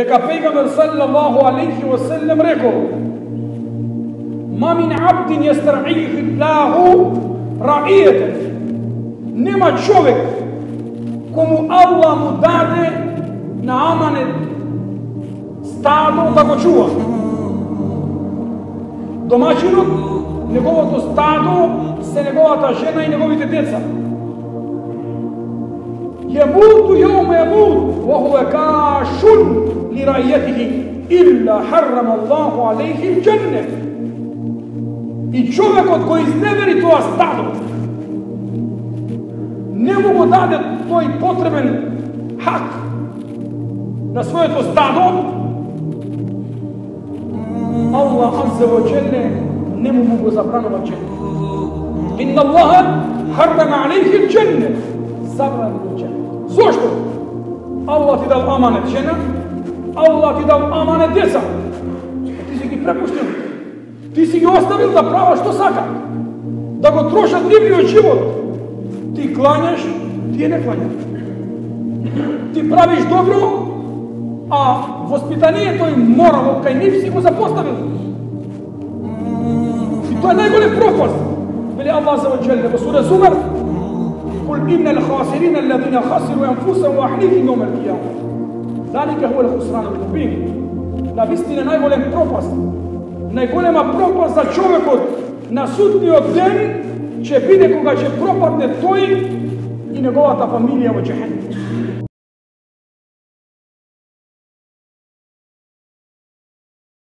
Дека пейгамбер салlallahu алейхи wa sallam рекол Ма мин абдин јастар'ихи Аллаху раијетен Нема човек кому Аллах му даде на аманет стадо да го чува. Домачинот, неговото стадо, се неговата жена и неговите деца. يموت يوم يموت وهو كاش liraijetihi illa harram Allahu alejhim džennet. I čovjek od koji izneveri to stado, ne mogu dati toj potreben hak na svoje to stado, Allah azze wa jelle ne mu mogu zabranovat džennet. Inna Allaha harrama alejhim džennet. Zabranio džennet. Zašto? Allah ti dal amanet žena, Allah ти дал аманет деца. Ти си ги препуштил. Ти си ги оставил да прават што сака. Да го трошат нивниот живот. Ти кланяш, тие не клањат. Ти правиш добро, а воспитанието и моралот кај нив си го запоставил. И тоа е најголем пропаст. Вели Аллах за Джеле во сура Зумар, قل إن الخاسرين الذين خسروا أنفسهم وأهليهم يوم القيامة Далека хубаво хусран мубин. На вистина најголем пропаст. Најголема пропаст за човекот на судниот ден ќе биде кога ќе пропадне тој и неговата фамилија во џехенем.